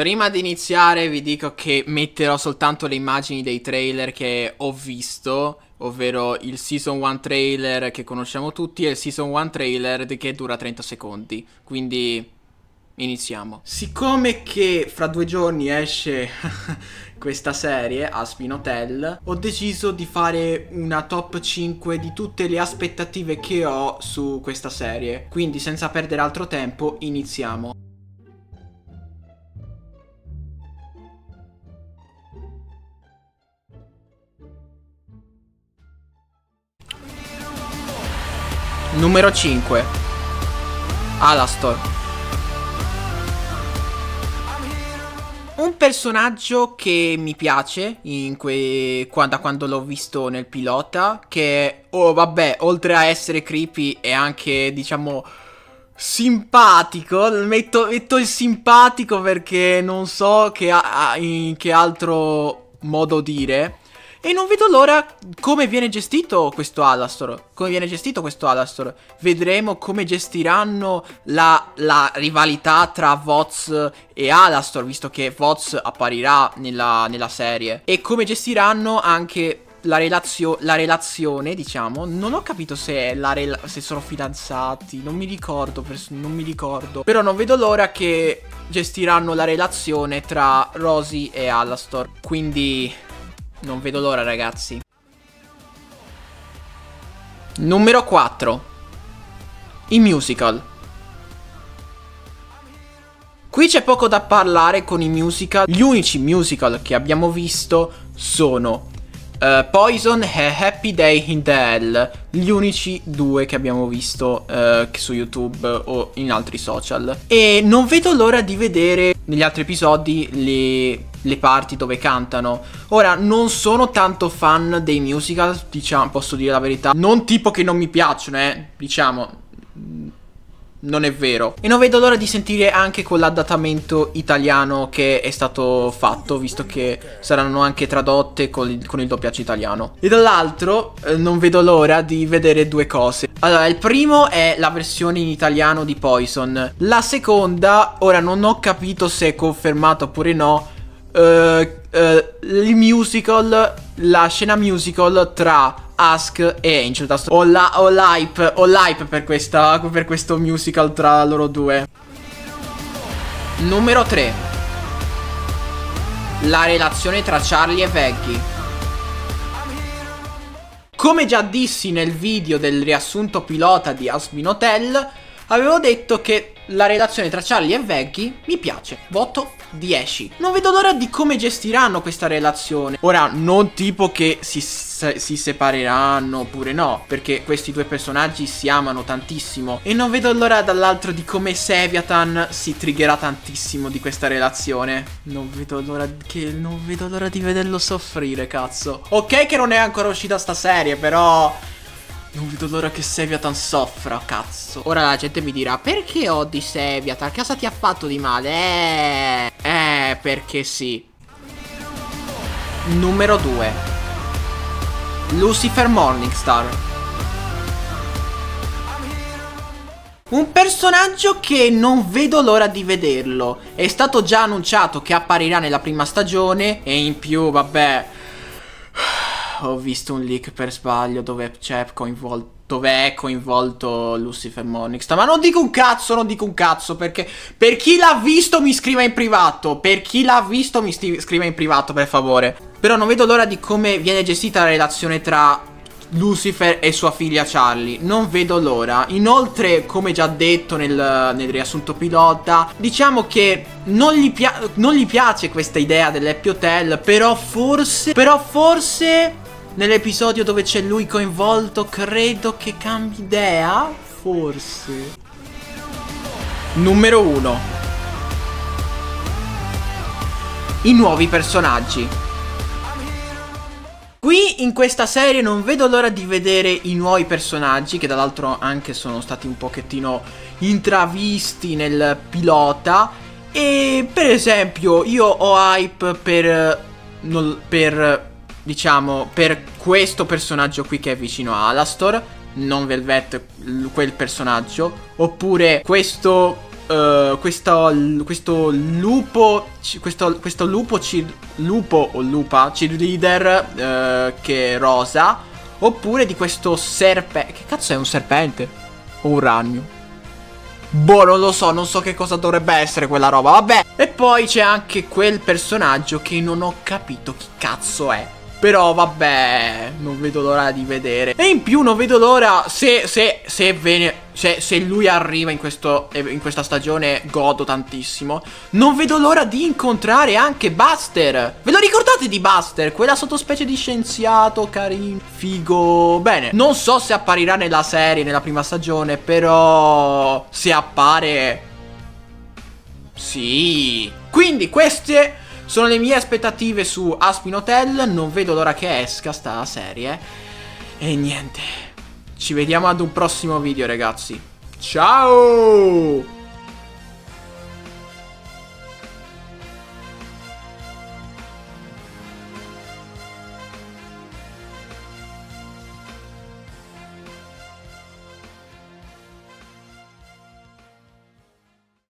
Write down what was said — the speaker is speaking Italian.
Prima di iniziare vi dico che metterò soltanto le immagini dei trailer che ho visto, ovvero il Season 1 trailer che conosciamo tutti e il Season 1 trailer che dura 30 secondi. Quindi iniziamo. Siccome che fra due giorni esce questa serie, Aspin Hotel, ho deciso di fare una top 5 di tutte le aspettative che ho su questa serie. Quindi senza perdere altro tempo iniziamo. Numero 5 Alastor. Un personaggio che mi piace que... da quando l'ho visto nel pilota Che, oh vabbè, oltre a essere creepy è anche, diciamo, simpatico metto, metto il simpatico perché non so che, a... in che altro modo dire e non vedo l'ora come viene gestito questo Alastor. Come viene gestito questo Alastor. Vedremo come gestiranno la, la rivalità tra Voz e Alastor, visto che Voz apparirà nella, nella serie. E come gestiranno anche la, relazio la, relazione, diciamo. Non ho capito se, se sono fidanzati. Non mi ricordo. Non mi ricordo. Però non vedo l'ora che gestiranno la relazione tra Rosy e Alastor. Quindi non vedo l'ora ragazzi. Numero 4 I musical. Qui c'è poco da parlare con i musical. Gli unici musical che abbiamo visto sono uh, Poison e Happy Day in the Hell. Gli unici due che abbiamo visto uh, su YouTube o in altri social. E non vedo l'ora di vedere negli altri episodi le le parti dove cantano. Ora, non sono tanto fan dei musical, diciamo, posso dire la verità. Non tipo che non mi piacciono, eh, diciamo. Non è vero. E non vedo l'ora di sentire anche con l'adattamento italiano che è stato fatto, visto che saranno anche tradotte con il, con il doppiaggio italiano. E dall'altro, eh, non vedo l'ora di vedere due cose. Allora, il primo è la versione in italiano di Poison. La seconda, ora non ho capito se è confermato oppure no, il musical, la scena musical tra Ask e Angel. Ho, la, ho l'hype, ho l'hype per, questa, per questo musical tra loro due. Numero 3. La relazione tra Charlie e Veggie. Come già dissi nel video del riassunto pilota di Asmin Hotel, avevo detto che la relazione tra Charlie e Veggie mi piace. Voto 10. Non vedo l'ora di come gestiranno questa relazione. Ora, non tipo che si, si separeranno oppure no, perché questi due personaggi si amano tantissimo. E non vedo l'ora dall'altro di come Seviatan si triggerà tantissimo di questa relazione. Non vedo l'ora che non vedo l'ora di vederlo soffrire, cazzo. Ok che non è ancora uscita sta serie, però non vedo l'ora che Seviatan soffra, cazzo. Ora la gente mi dirà, perché odi Seviatan? Cosa ti ha fatto di male? Eh, eh, perché sì. Numero 2. Lucifer Morningstar. Un personaggio che non vedo l'ora di vederlo. È stato già annunciato che apparirà nella prima stagione e in più, vabbè ho visto un leak per sbaglio dove c'è coinvolto dove è coinvolto Lucifer Monix. Ma non dico un cazzo, non dico un cazzo, perché per chi l'ha visto mi scriva in privato. Per chi l'ha visto mi scriva in privato, per favore. Però non vedo l'ora di come viene gestita la relazione tra Lucifer e sua figlia Charlie. Non vedo l'ora. Inoltre, come già detto nel, nel riassunto pilota, diciamo che non gli, non gli piace questa idea dell'Happy Hotel. Però forse. Però forse Nell'episodio dove c'è lui coinvolto credo che cambi idea? Forse. Numero 1. I nuovi personaggi. Qui in questa serie non vedo l'ora di vedere i nuovi personaggi che dall'altro anche sono stati un pochettino intravisti nel pilota e per esempio io ho hype per, per diciamo, per questo personaggio qui che è vicino a Alastor, non Velvet, quel personaggio, oppure questo uh, questo, questo lupo, questo, questo lupo, lupo o lupa cheerleader uh, che è rosa, oppure di questo serpente, che cazzo è un serpente? O un ragno? Boh, non lo so, non so che cosa dovrebbe essere quella roba, vabbè. E poi c'è anche quel personaggio che non ho capito chi cazzo è. Però vabbè, non vedo l'ora di vedere. E in più non vedo l'ora se, se, se, viene, se, se lui arriva in, questo, in questa stagione godo tantissimo. Non vedo l'ora di incontrare anche Buster. Ve lo ricordate di Buster? Quella sottospecie di scienziato carino, figo. Bene, non so se apparirà nella serie, nella prima stagione, però se appare... Sì. Quindi queste sono le mie aspettative su Aspin Hotel, non vedo l'ora che esca sta serie. E niente, ci vediamo ad un prossimo video ragazzi. Ciao!